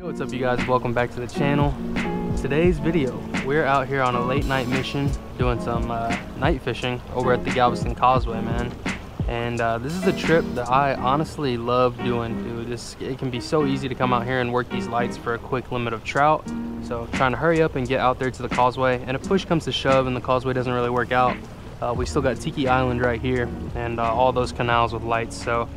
Yo, what's up you guys? Welcome back to the channel. Today's video, we're out here on a late night mission doing some uh, night fishing over at the Galveston Causeway, man. And uh, this is a trip that I honestly love doing, dude. This, it can be so easy to come out here and work these lights for a quick limit of trout. So trying to hurry up and get out there to the causeway. And if push comes to shove and the causeway doesn't really work out, uh, we still got Tiki Island right here and uh, all those canals with lights. So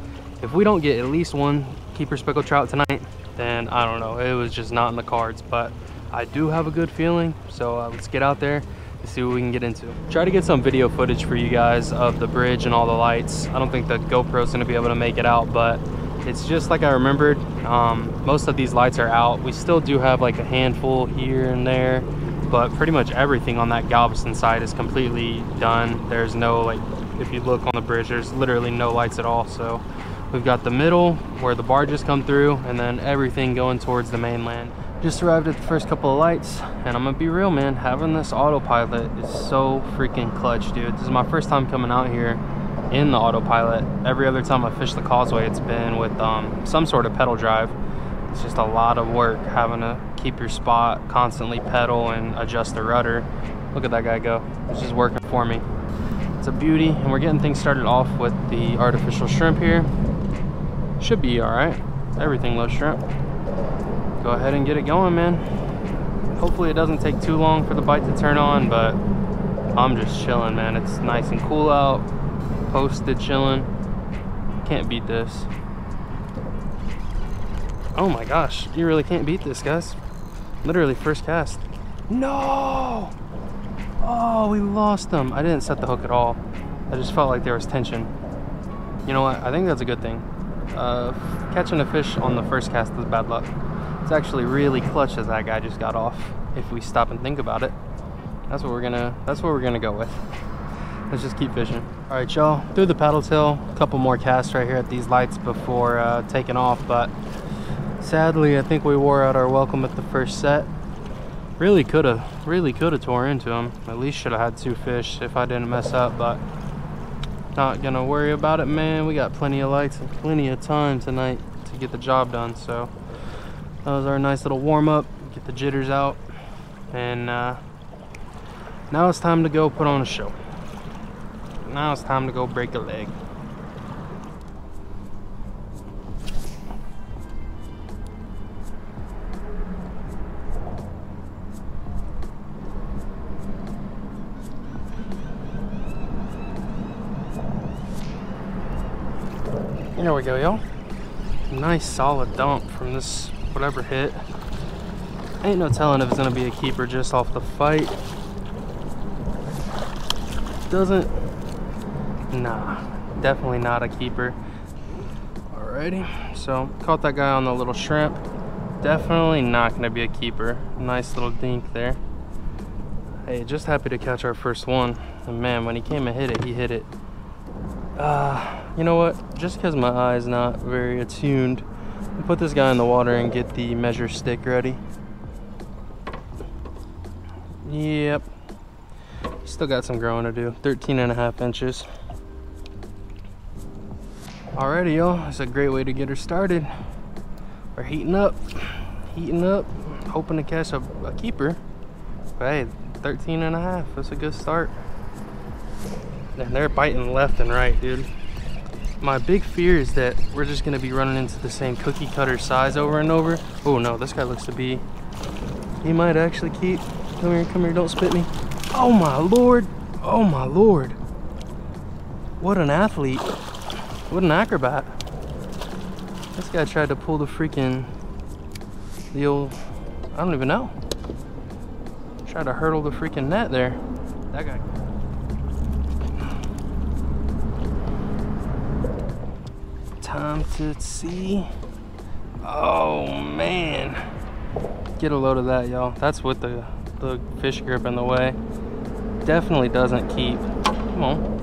if we don't get at least one keeper speckled trout tonight, then I don't know. It was just not in the cards, but I do have a good feeling. So uh, let's get out there and see what we can get into. Try to get some video footage for you guys of the bridge and all the lights. I don't think the GoPro's gonna be able to make it out, but it's just like I remembered. Um, most of these lights are out. We still do have like a handful here and there, but pretty much everything on that Galveston side is completely done. There's no like, if you look on the bridge, there's literally no lights at all. So We've got the middle where the barges come through and then everything going towards the mainland. Just arrived at the first couple of lights and I'm gonna be real, man. Having this autopilot is so freaking clutch, dude. This is my first time coming out here in the autopilot. Every other time I fish the causeway, it's been with um, some sort of pedal drive. It's just a lot of work having to keep your spot, constantly pedal and adjust the rudder. Look at that guy go. It's just working for me. It's a beauty and we're getting things started off with the artificial shrimp here. Should be all right. Everything loves shrimp. Go ahead and get it going, man. Hopefully it doesn't take too long for the bite to turn on, but I'm just chilling, man. It's nice and cool out. Posted chilling. Can't beat this. Oh my gosh, you really can't beat this, guys. Literally first cast. No! Oh, we lost them. I didn't set the hook at all. I just felt like there was tension. You know what? I think that's a good thing uh, catching a fish on the first cast is bad luck. It's actually really clutch as that guy just got off. If we stop and think about it, that's what we're gonna. That's what we're gonna go with. Let's just keep fishing. All right, y'all. Threw the paddle tail, a couple more casts right here at these lights before uh, taking off. But sadly, I think we wore out our welcome at the first set. Really could have, really could have tore into him. At least should have had two fish if I didn't mess up. But not gonna worry about it man. We got plenty of lights and plenty of time tonight to get the job done so that was our nice little warm-up get the jitters out and uh, now it's time to go put on a show. Now it's time to go break a leg There we go, y'all. Nice solid dump from this whatever hit. Ain't no telling if it's gonna be a keeper just off the fight. Doesn't, nah, definitely not a keeper. Alrighty, so caught that guy on the little shrimp. Definitely not gonna be a keeper. Nice little dink there. Hey, just happy to catch our first one. And man, when he came and hit it, he hit it uh, you know what? Just because my eye is not very attuned, I'll put this guy in the water and get the measure stick ready. Yep. Still got some growing to do. 13 and a half inches. Alrighty, y'all. It's a great way to get her started. We're heating up. Heating up. Hoping to catch a, a keeper. But hey, 13 and a half. That's a good start. And they're biting left and right, dude. My big fear is that we're just gonna be running into the same cookie cutter size over and over. Oh no, this guy looks to be, he might actually keep. Come here, come here, don't spit me. Oh my lord, oh my lord. What an athlete, what an acrobat. This guy tried to pull the freaking, the old, I don't even know. Tried to hurdle the freaking net there. That guy. Time to see. Oh man. Get a load of that, y'all. That's with the, the fish grip in the way. Definitely doesn't keep. Come on.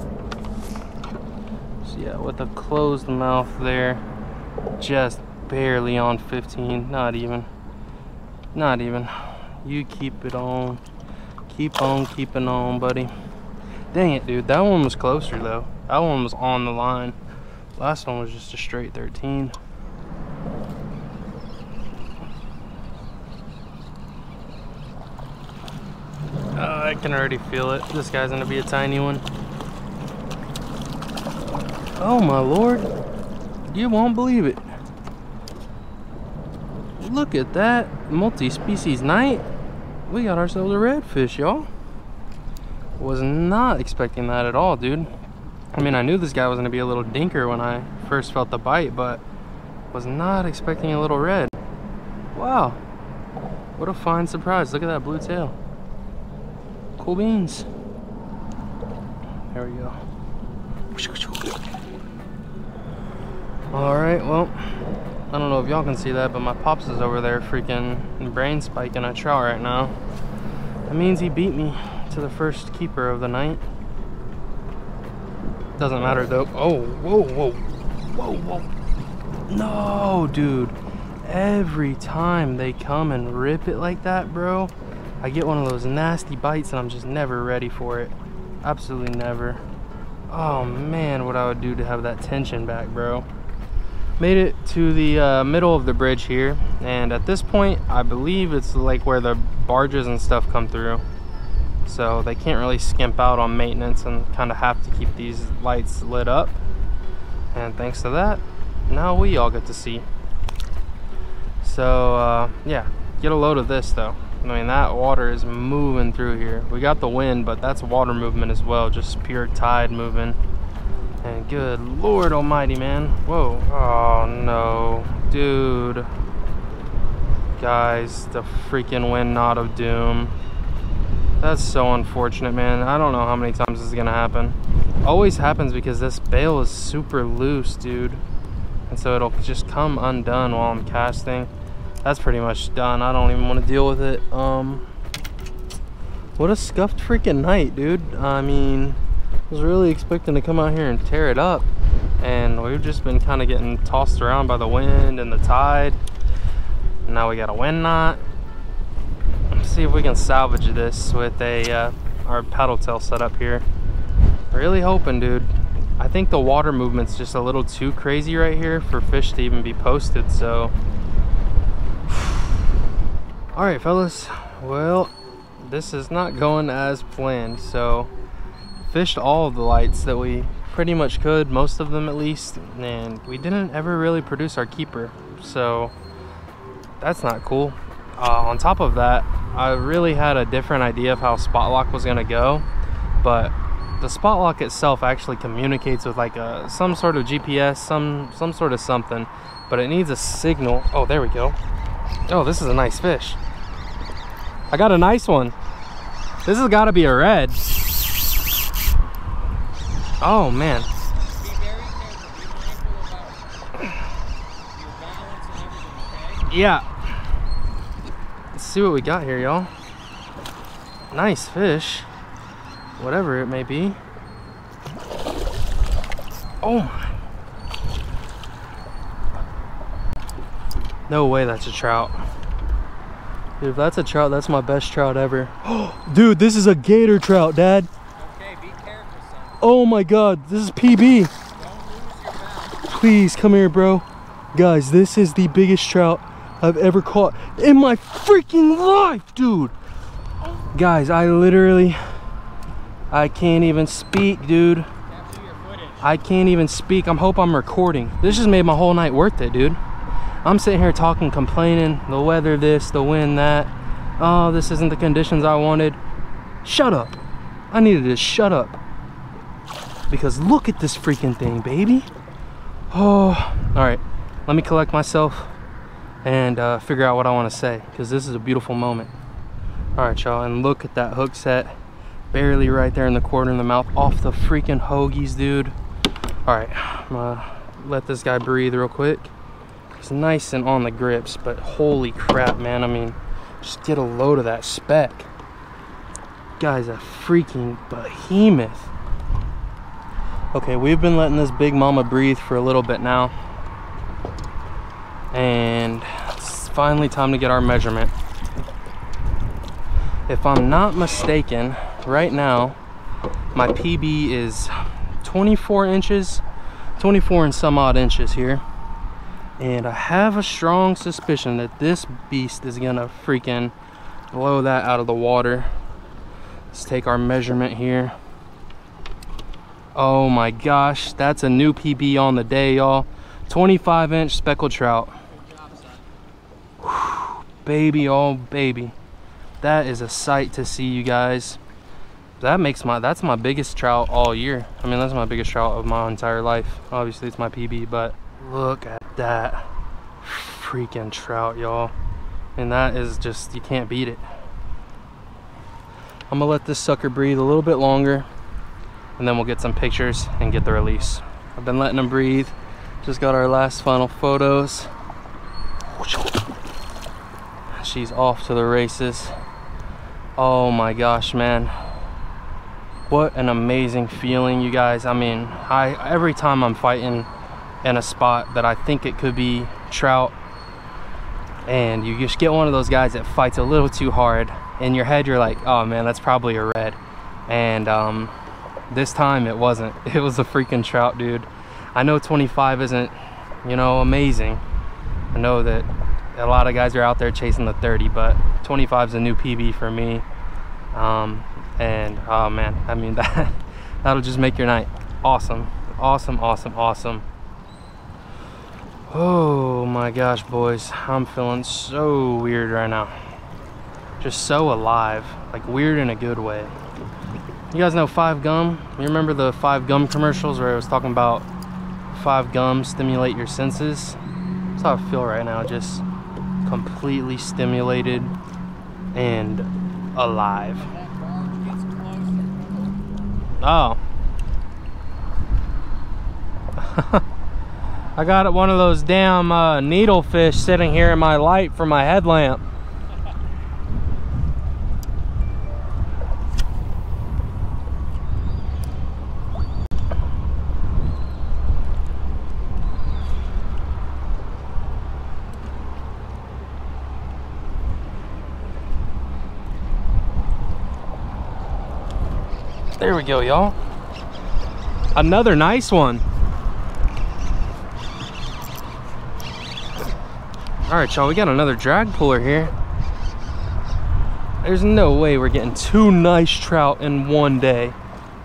So yeah, with a closed mouth there, just barely on 15. Not even. Not even. You keep it on. Keep on keeping on, buddy. Dang it, dude. That one was closer, though. That one was on the line. Last one was just a straight 13. Uh, I can already feel it. This guy's gonna be a tiny one. Oh my lord. You won't believe it. Look at that multi-species night. We got ourselves a redfish, y'all. Was not expecting that at all, dude. I mean, I knew this guy was gonna be a little dinker when I first felt the bite, but was not expecting a little red. Wow, what a fine surprise. Look at that blue tail. Cool beans. There we go. All right, well, I don't know if y'all can see that, but my pops is over there freaking brain spiking a trout right now. That means he beat me to the first keeper of the night. Doesn't matter though. Oh, whoa, whoa, whoa, whoa. No, dude. Every time they come and rip it like that, bro, I get one of those nasty bites and I'm just never ready for it. Absolutely never. Oh man, what I would do to have that tension back, bro. Made it to the uh, middle of the bridge here, and at this point, I believe it's like where the barges and stuff come through. So they can't really skimp out on maintenance and kind of have to keep these lights lit up. And thanks to that, now we all get to see. So uh, yeah, get a load of this though. I mean, that water is moving through here. We got the wind, but that's water movement as well, just pure tide moving. And good Lord almighty, man. Whoa. Oh, no. Dude. Guys, the freaking wind knot of doom. That's so unfortunate, man. I don't know how many times this is going to happen. Always happens because this bail is super loose, dude. And so it'll just come undone while I'm casting. That's pretty much done. I don't even want to deal with it. Um, What a scuffed freaking night, dude. I mean I was really expecting to come out here and tear it up and we've just been kind of getting tossed around by the wind and the tide now we got a wind knot see if we can salvage this with a uh, our paddle tail setup here. Really hoping dude. I think the water movement's just a little too crazy right here for fish to even be posted so. All right fellas. Well this is not going as planned so. Fished all the lights that we pretty much could, most of them at least, and we didn't ever really produce our keeper, so. That's not cool. Uh, on top of that, I really had a different idea of how spot lock was gonna go, but the spot lock itself actually communicates with like a some sort of GPS, some some sort of something, but it needs a signal. Oh, there we go. Oh, this is a nice fish. I got a nice one. This has got to be a red. Oh man. Yeah. See what we got here, y'all. Nice fish. Whatever it may be. Oh my. No way that's a trout. Dude, if that's a trout, that's my best trout ever. Dude, this is a gator trout, Dad. Oh my god, this is PB. Please come here, bro. Guys, this is the biggest trout I've ever caught in my freaking life, dude. Guys, I literally, I can't even speak, dude. I can't even speak. I'm hope I'm recording. This just made my whole night worth it, dude. I'm sitting here talking, complaining, the weather this, the wind that. Oh, this isn't the conditions I wanted. Shut up. I needed to shut up because look at this freaking thing, baby. Oh, all right. Let me collect myself and uh, figure out what I want to say because this is a beautiful moment. All right, y'all, and look at that hook set. Barely right there in the corner in the mouth off the freaking hoagies, dude. All right, I'm gonna let this guy breathe real quick. It's nice and on the grips, but holy crap, man. I mean, just get a load of that speck. Guy's a freaking behemoth. Okay, we've been letting this big mama breathe for a little bit now. And it's finally time to get our measurement. If I'm not mistaken, right now, my PB is 24 inches, 24 and some odd inches here. And I have a strong suspicion that this beast is gonna freaking blow that out of the water. Let's take our measurement here. Oh my gosh, that's a new PB on the day, y'all. 25 inch speckled trout. Baby, oh baby. That is a sight to see, you guys. That makes my, that's my biggest trout all year. I mean, that's my biggest trout of my entire life. Obviously, it's my PB, but look at that freaking trout, y'all. And that is just, you can't beat it. I'm gonna let this sucker breathe a little bit longer and then we'll get some pictures and get the release. I've been letting them breathe. Just got our last final photos. She's off to the races. Oh my gosh, man. What an amazing feeling, you guys. I mean, I every time I'm fighting in a spot that I think it could be trout and you just get one of those guys that fights a little too hard in your head you're like oh man that's probably a red and um, this time it wasn't it was a freaking trout dude I know 25 isn't you know amazing I know that a lot of guys are out there chasing the 30 but 25 is a new PB for me. Um, and oh man I mean that that'll just make your night. Awesome. Awesome awesome awesome. Oh my gosh boys. I'm feeling so weird right now. Just so alive. Like weird in a good way. You guys know five gum? You remember the five gum commercials where I was talking about five gum stimulate your senses? That's how I feel right now just completely stimulated and alive. Oh. I got one of those damn uh, needlefish sitting here in my light for my headlamp we go, y'all. Another nice one. All right, y'all, we got another drag puller here. There's no way we're getting two nice trout in one day.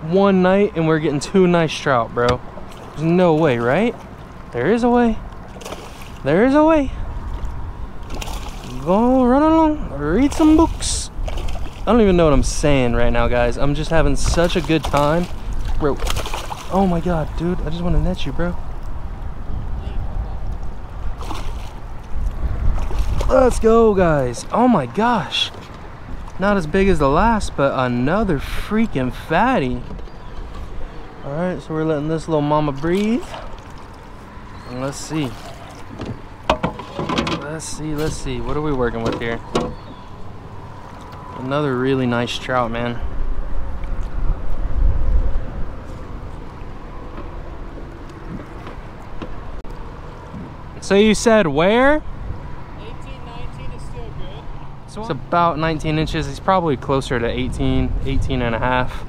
One night and we're getting two nice trout, bro. There's no way, right? There is a way. There is a way. Go run along, read some books. I don't even know what I'm saying right now, guys. I'm just having such a good time. Bro, oh my God, dude. I just want to net you, bro. Let's go, guys. Oh my gosh. Not as big as the last, but another freaking fatty. All right, so we're letting this little mama breathe. And let's see. Let's see, let's see. What are we working with here? Another really nice trout, man. So you said where? 18, 19 is still good. So it's about 19 inches. He's probably closer to 18, 18 and a half.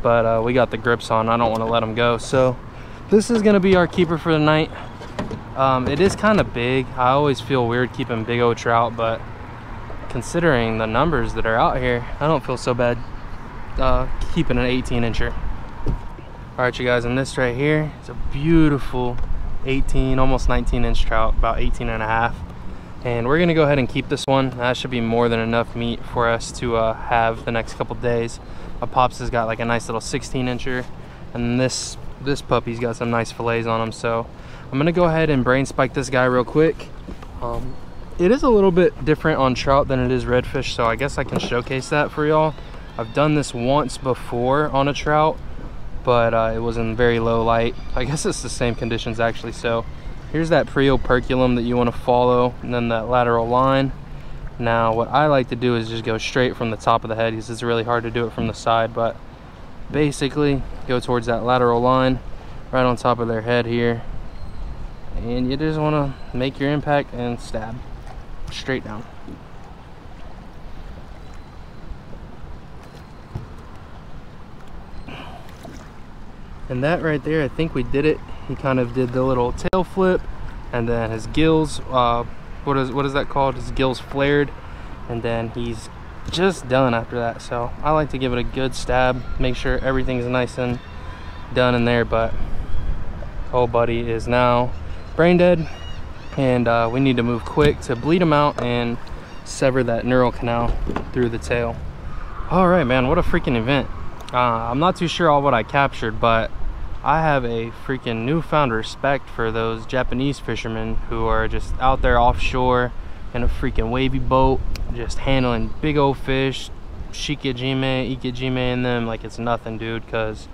But uh, we got the grips on. I don't want to let him go. So this is going to be our keeper for the night. Um, it is kind of big. I always feel weird keeping big old trout, but considering the numbers that are out here, I don't feel so bad uh, keeping an 18 incher. All right, you guys, and this right here is a beautiful 18, almost 19 inch trout, about 18 and a half. And we're gonna go ahead and keep this one. That should be more than enough meat for us to uh, have the next couple days. My Pops has got like a nice little 16 incher, and this this puppy's got some nice fillets on him. So I'm gonna go ahead and brain spike this guy real quick. Um, it is a little bit different on trout than it is redfish, so I guess I can showcase that for y'all. I've done this once before on a trout, but uh, it was in very low light. I guess it's the same conditions actually. So here's that preoperculum that you want to follow, and then that lateral line. Now, what I like to do is just go straight from the top of the head because it's really hard to do it from the side, but basically go towards that lateral line right on top of their head here. And you just want to make your impact and stab straight down. And that right there, I think we did it. He kind of did the little tail flip and then his gills, uh, what is what is that called? His gills flared and then he's just done after that. So I like to give it a good stab, make sure everything's nice and done in there. But old buddy is now brain dead and uh, we need to move quick to bleed them out and sever that neural canal through the tail. All right, man, what a freaking event. Uh, I'm not too sure all what I captured, but I have a freaking newfound respect for those Japanese fishermen who are just out there offshore in a freaking wavy boat, just handling big old fish, shinkei jime, ikejime in them like it's nothing, dude. Cause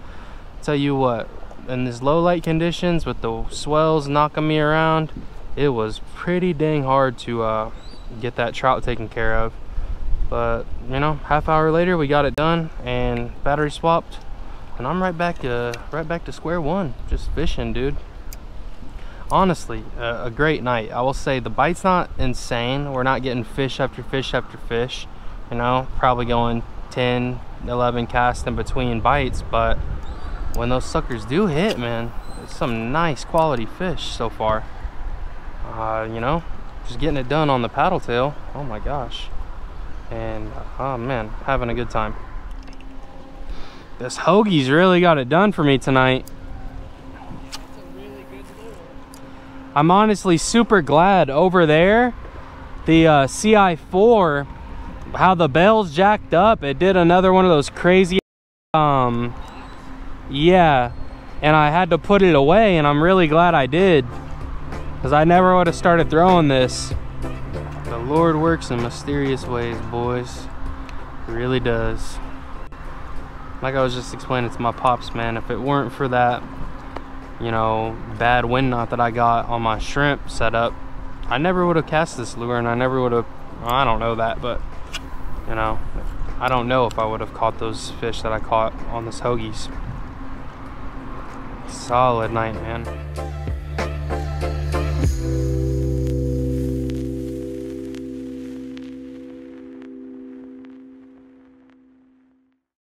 tell you what, in these low light conditions with the swells knocking me around, it was pretty dang hard to uh, get that trout taken care of. But you know, half hour later we got it done and battery swapped, and I'm right back to right back to square one, just fishing, dude. Honestly, uh, a great night. I will say the bite's not insane. We're not getting fish after fish after fish. You know, probably going 10, 11 casts in between bites, but when those suckers do hit, man, it's some nice quality fish so far. Uh, you know, just getting it done on the paddle tail. Oh my gosh. And, oh man, having a good time. This hoagie's really got it done for me tonight. I'm honestly super glad over there, the uh, CI4, how the bell's jacked up. It did another one of those crazy, um, yeah. And I had to put it away and I'm really glad I did. Because I never would have started throwing this. The Lord works in mysterious ways, boys. He really does. Like I was just explaining to my pops, man, if it weren't for that, you know, bad wind knot that I got on my shrimp setup, I never would have cast this lure and I never would have, I don't know that, but, you know, I don't know if I would have caught those fish that I caught on this hoagies. Solid night, man.